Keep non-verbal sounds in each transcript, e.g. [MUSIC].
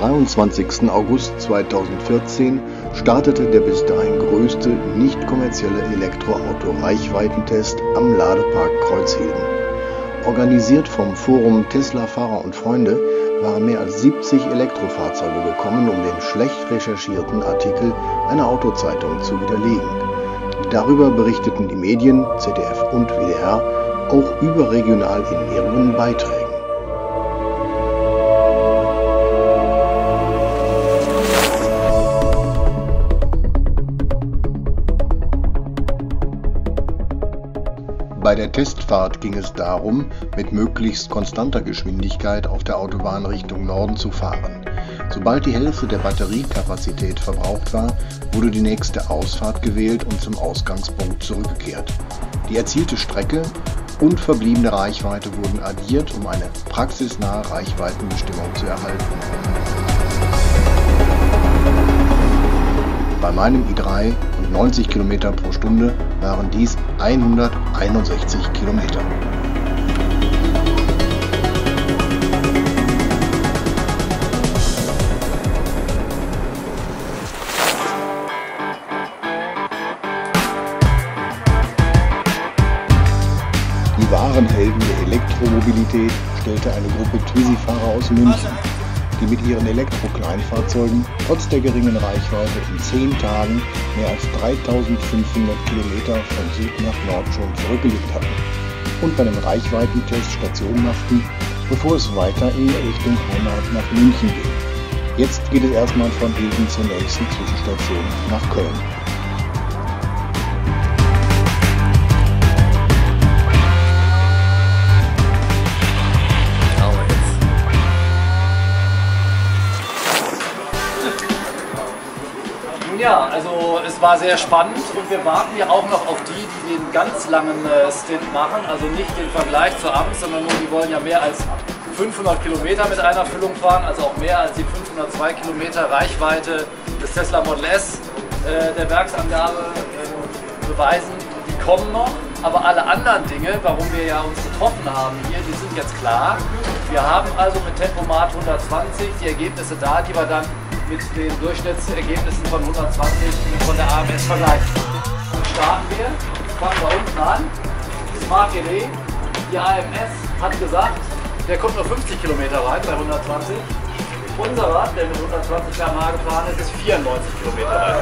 Am 23. August 2014 startete der bis dahin größte nicht kommerzielle Elektroauto-Reichweitentest am Ladepark Kreuzhilden. Organisiert vom Forum Tesla Fahrer und Freunde waren mehr als 70 Elektrofahrzeuge gekommen, um den schlecht recherchierten Artikel einer Autozeitung zu widerlegen. Darüber berichteten die Medien, ZDF und WDR, auch überregional in mehreren Beiträgen. Der Testfahrt ging es darum, mit möglichst konstanter Geschwindigkeit auf der Autobahn Richtung Norden zu fahren. Sobald die Hälfte der Batteriekapazität verbraucht war, wurde die nächste Ausfahrt gewählt und zum Ausgangspunkt zurückgekehrt. Die erzielte Strecke und verbliebene Reichweite wurden addiert, um eine praxisnahe Reichweitenbestimmung zu erhalten. Bei meinem i3 und 90 km pro Stunde waren dies 161 Kilometer. Die wahren Helden der Elektromobilität stellte eine Gruppe Twizy-Fahrer aus München, die mit ihren Elektro-Kleinfahrzeugen trotz der geringen Reichweite in 10 Tagen mehr als 3500 Kilometer von Süd nach Nord schon zurückgelegt hatten und bei einem Reichweitentest Station machten, bevor es weiter in Richtung Heimat nach München ging. Jetzt geht es erstmal von Hilden zur nächsten Zwischenstation nach Köln. Ja, also es war sehr spannend und wir warten ja auch noch auf die, die den ganz langen äh, Stint machen, also nicht den Vergleich zur Amt, sondern nur die wollen ja mehr als 500 Kilometer mit einer Füllung fahren, also auch mehr als die 502 Kilometer Reichweite des Tesla Model S äh, der Werksangabe äh, beweisen. Die kommen noch, aber alle anderen Dinge, warum wir ja uns getroffen haben hier, die sind jetzt klar. Wir haben also mit Tempomat 120 die Ergebnisse da, die wir dann mit den Durchschnittsergebnissen von 120 von der AMS vergleichen. Dann starten wir, fangen wir unten an. Smart GD, die AMS hat gesagt, der kommt nur 50 Kilometer weit bei 120. Unser Rad, der mit 120 km/h gefahren ist, ist 94 Kilometer weit.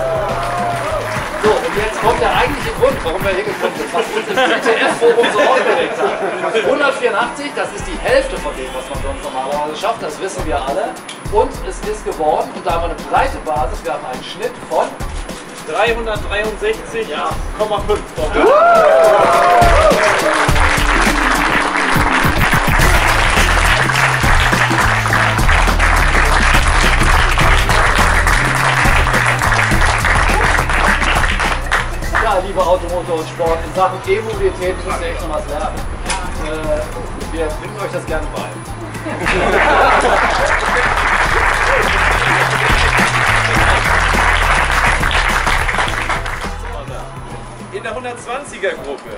So, und jetzt kommt der eigentliche Grund, warum wir hier gekommen sind, was uns im GTF-Forum so aufgeregt hat. 184, das ist die Hälfte von dem, was man sonst normalerweise schafft, das wissen wir alle. Und es ist geworden, und da haben wir eine breite Basis, wir haben einen Schnitt von 363,5. Ja. Ja, liebe Automotor und Sport, in Sachen E-Mobilität müsst ihr echt noch was lernen. Äh, wir bringen euch das gerne bei. [LAUGHS] In der 120er Gruppe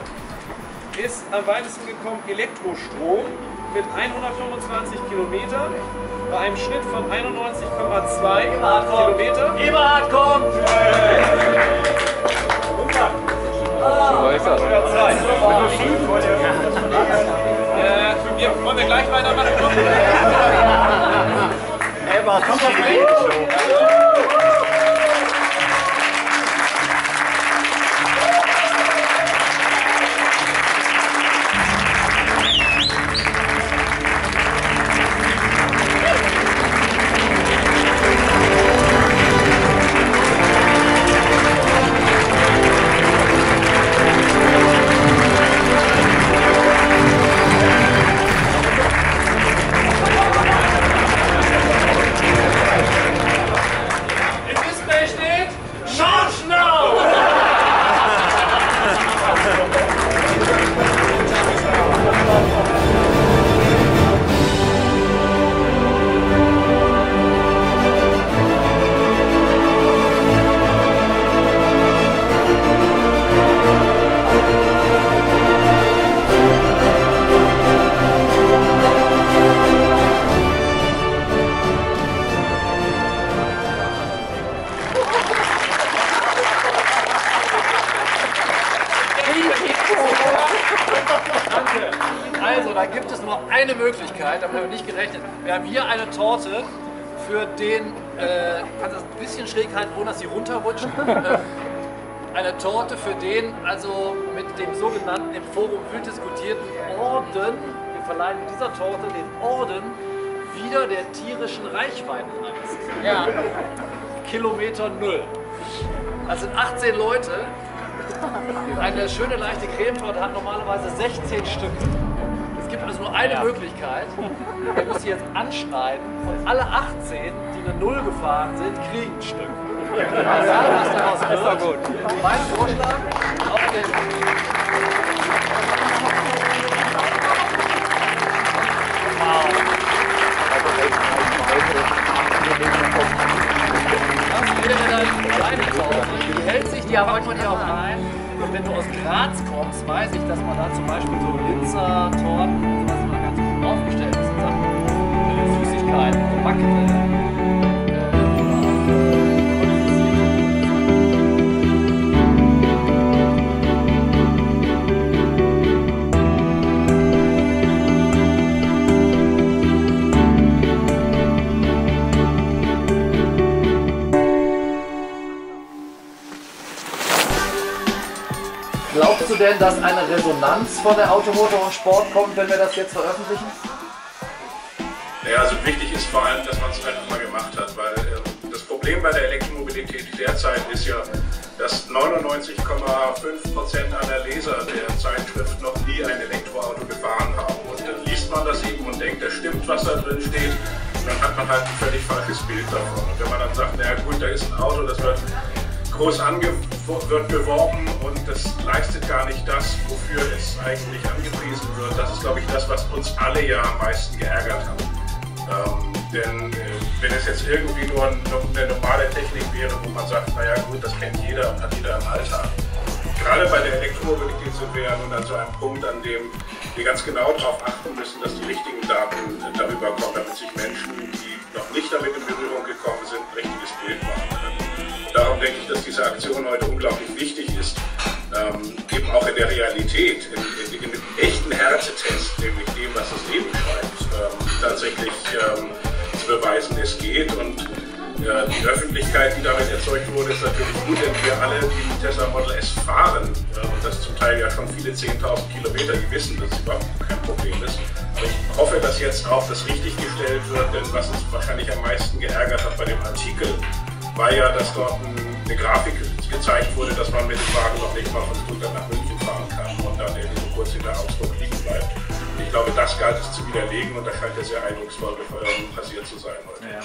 ist am weitesten gekommen Elektrostrom mit 125 Kilometer bei einem Schnitt von 91,2 Kilometer. Eberhard kommt! Äh, wir, wollen wir gleich weitermachen? Eberhard kommt auf Wir haben hier eine Torte für den, äh, kannst das ein bisschen schräg halten, ohne dass sie runterrutschen. [LAUGHS] äh, eine Torte für den, also mit dem sogenannten im Forum viel diskutierten Orden. Wir verleihen mit dieser Torte den Orden wieder der tierischen Reichweitenangst. Ja. Kilometer Null. Das sind 18 Leute. Eine schöne leichte Cremetorte hat normalerweise 16 Stück. Eine Ja. Möglichkeit. Wir müssen jetzt anschneiden und alle 18, die eine Null gefahren sind, kriegen ein Stück. Sagen, was daraus wird. Ist doch gut. Mein Vorschlag auf den. Die hält sich, die baut man ja auch ein. Und wenn du aus Graz kommst, weiß ich, dass man da zum Beispiel so Linzer Torten Gebackene. Glaubst du denn, dass eine Resonanz von der Automotor und Sport kommt, wenn wir das jetzt veröffentlichen? Naja, also wichtig ist vor allem, dass man es einfach mal gemacht hat, weil ähm, das Problem bei der Elektromobilität derzeit ist ja, dass 99,5% aller Leser der Zeitschrift noch nie ein Elektroauto gefahren haben. Und dann liest man das eben und denkt, das stimmt, was da drin steht. Und dann hat man halt ein völlig falsches Bild davon. Und wenn man dann sagt, naja gut, da ist ein Auto, das wird groß wird beworben und das leistet gar nicht das, wofür es eigentlich angepriesen wird. Das ist, glaube ich, das, was uns alle ja am meisten geärgert hat. Ähm, denn äh, wenn es jetzt irgendwie nur ein, eine normale Technik wäre, wo man sagt, naja gut, das kennt jeder und hat jeder im Alltag. Gerade bei der Elektromobilität sind wir ja nun an so einem Punkt, an dem wir ganz genau darauf achten müssen, dass die richtigen Daten äh, darüber kommen, damit sich Menschen, die noch nicht damit in Berührung gekommen sind, ein richtiges Bild machen können. Darum denke ich, dass diese Aktion heute unglaublich wichtig ist, ähm, eben auch in der Realität, in, in dem echten Härtetest, nämlich dem, was das Leben schreibt, ähm, tatsächlich ähm, zu beweisen, es geht. Und äh, die Öffentlichkeit, die damit erzeugt wurde, ist natürlich gut, denn wir alle, die Tesla Model S fahren, äh, und das zum Teil ja schon viele 10.000 Kilometer, die wissen, dass es überhaupt kein Problem ist. Aber ich hoffe, dass jetzt auch das richtig gestellt wird, denn was uns wahrscheinlich am meisten geärgert hat bei dem Artikel, war ja, dass dort eine Grafik gezeigt wurde, dass man mit dem Wagen noch nicht mal von Stuttgart nach München fahren kann und dann irgendwie so kurz hinter Augsburg liegen bleibt. Ich glaube, das galt es zu widerlegen und das scheint ja sehr eindrucksvoll passiert zu sein heute. Ja.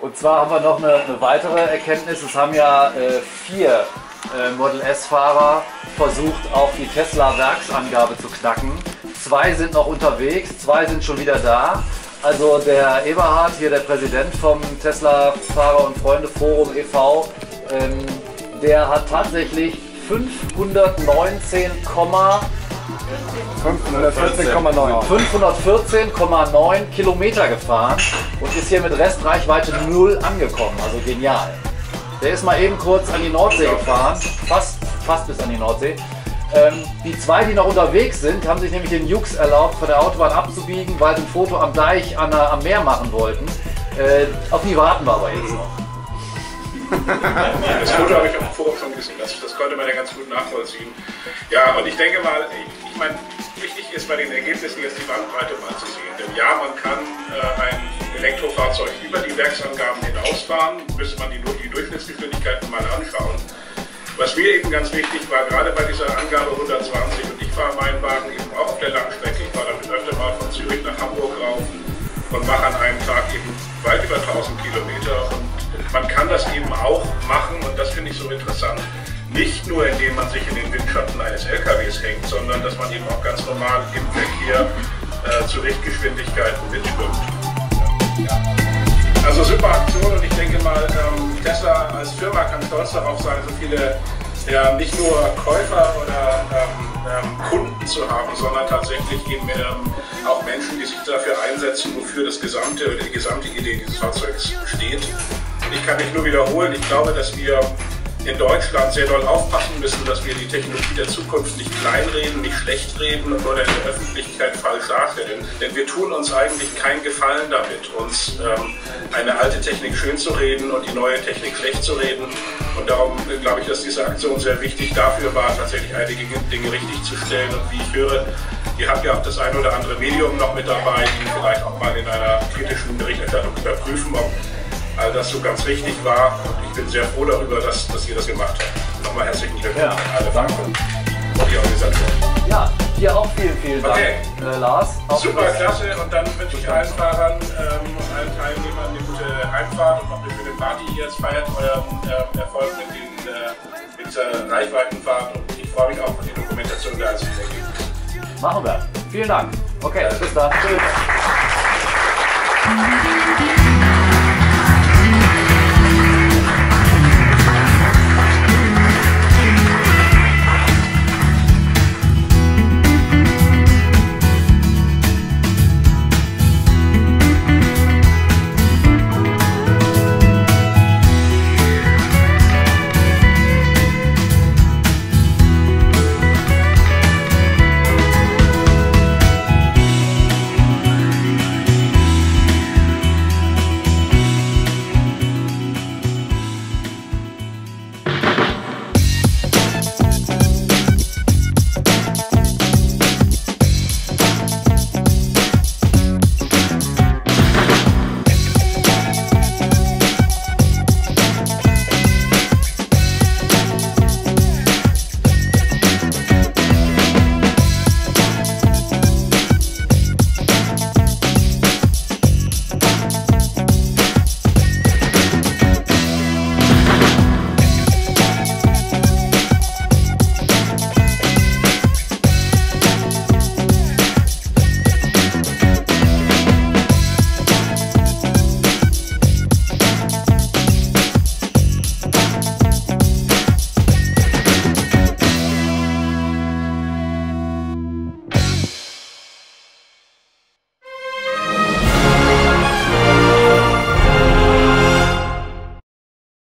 Und zwar haben wir noch eine, eine weitere Erkenntnis. Es haben ja äh, vier äh, Model S-Fahrer versucht, auch die Tesla-Werksangabe zu knacken. Zwei sind noch unterwegs, zwei sind schon wieder da. Also der Eberhard, hier der Präsident vom Tesla Fahrer und Freunde Forum e.V., ähm, der hat tatsächlich 519, 514,9. 514,9 Kilometer gefahren und ist hier mit Restreichweite 0 angekommen. Also genial. Der ist mal eben kurz an die Nordsee gefahren, fast, fast bis an die Nordsee. Ähm, die zwei, die noch unterwegs sind, haben sich nämlich den Jux erlaubt, von der Autobahn abzubiegen, weil sie ein Foto am Deich an am Meer machen wollten. Äh, auf die warten wir aber jetzt noch. Das Foto habe ich auf dem Forum schon gesehen, das, das konnte man ja ganz gut nachvollziehen. Ja, und ich denke mal, ich, ich meine, wichtig ist bei den Ergebnissen jetzt die Bandbreite mal zu sehen. Denn ja, man kann äh, ein Elektrofahrzeug über die Werksangaben hinausfahren, müsste man die, die Durchschnittsgeschwindigkeiten mal anschauen. Was mir eben ganz wichtig war, gerade bei dieser Angabe 120, und ich fahre meinen Wagen eben auch auf der Langstrecke, ich fahre damit öfter mal von Zürich nach Hamburg rauf und mache an einem Tag eben weit über 1000 Kilometer. Und man kann das eben auch machen, und das finde ich so interessant, nicht nur indem man sich in den Windschatten eines LKWs hängt, sondern dass man eben auch ganz normal im Verkehr äh, zu Richtgeschwindigkeiten mitschwimmt. Also super Aktion und ich denke mal, ähm, Tesla als Firma kann stolz darauf sein, so viele ja, nicht nur Käufer oder ähm, ähm, Kunden zu haben, sondern tatsächlich eben ähm, auch Menschen, die sich dafür einsetzen, wofür das gesamte oder die gesamte Idee dieses Fahrzeugs steht. Ich kann mich nur wiederholen, ich glaube, dass wir in Deutschland sehr doll aufpassen müssen, dass wir die Technologie der Zukunft nicht kleinreden, nicht schlecht reden oder in der Öffentlichkeit falsch darstellen. Denn wir tun uns eigentlich keinen Gefallen damit, uns ähm, eine alte Technik schön zu reden und die neue Technik schlecht zu reden. Und darum glaube ich, dass diese Aktion sehr wichtig dafür war, tatsächlich einige Dinge richtig zu stellen. Und wie ich höre, ihr habt ja auch das ein oder andere Medium noch mit dabei, die vielleicht auch mal in einer kritischen Berichterstattung überprüfen, ob all das so ganz richtig war. Und ich bin sehr froh darüber, dass, dass ihr das gemacht habt. Nochmal herzlichen Glückwunsch Ja, an alle danke. und die Organisation. Ja, dir auch vielen, vielen Dank, Okay. äh, Lars. Super, klasse. Und dann wünsche ich allen Fahrern ähm, und allen Teilnehmern eine gute Heimfahrt und noch eine schöne Party. Ihr jetzt feiert euren ähm, Erfolg mit, den, äh, mit dieser Reichweitenfahrt. Und ich freue mich auch auf die Dokumentation der einzelnen Ergebnisse. Machen wir. Vielen Dank. Okay, bis dann. Tschüss.